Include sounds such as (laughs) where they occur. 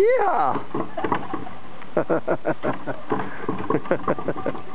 Yeah. (laughs) (laughs)